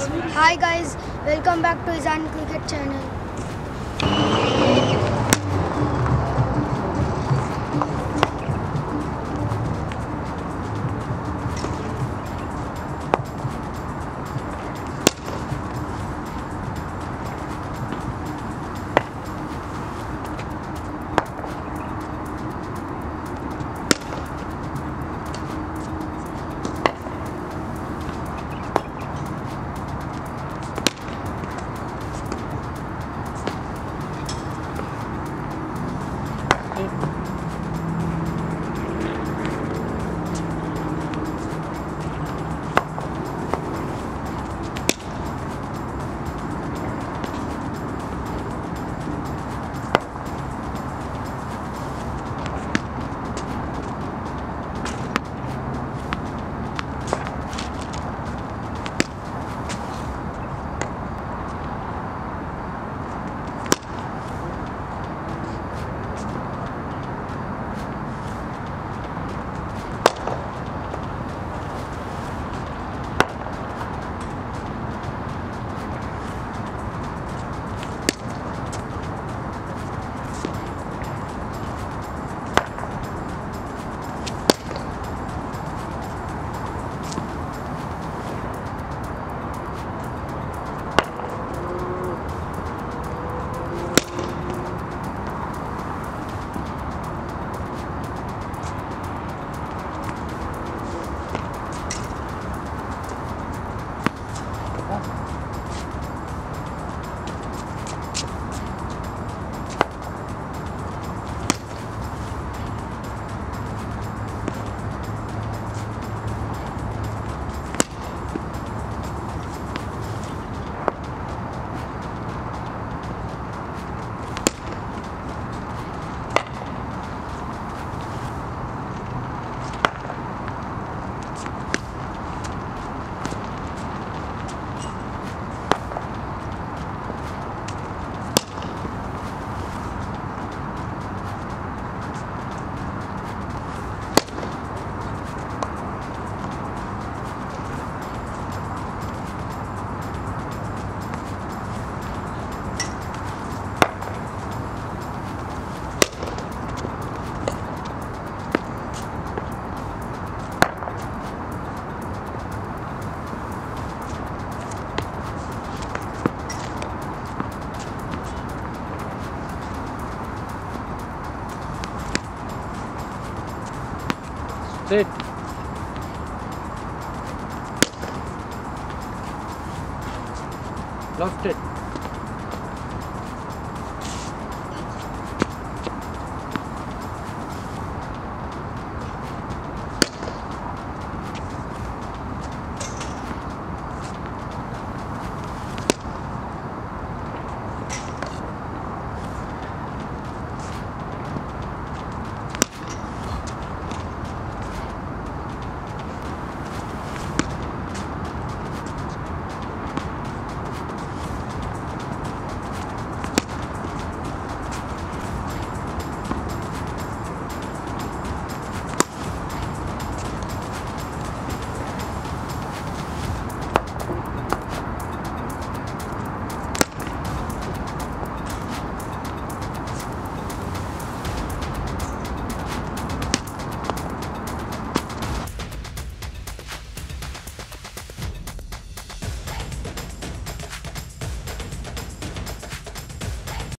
Hi guys, welcome back to Izan Cricket Channel. Straight. Lost it.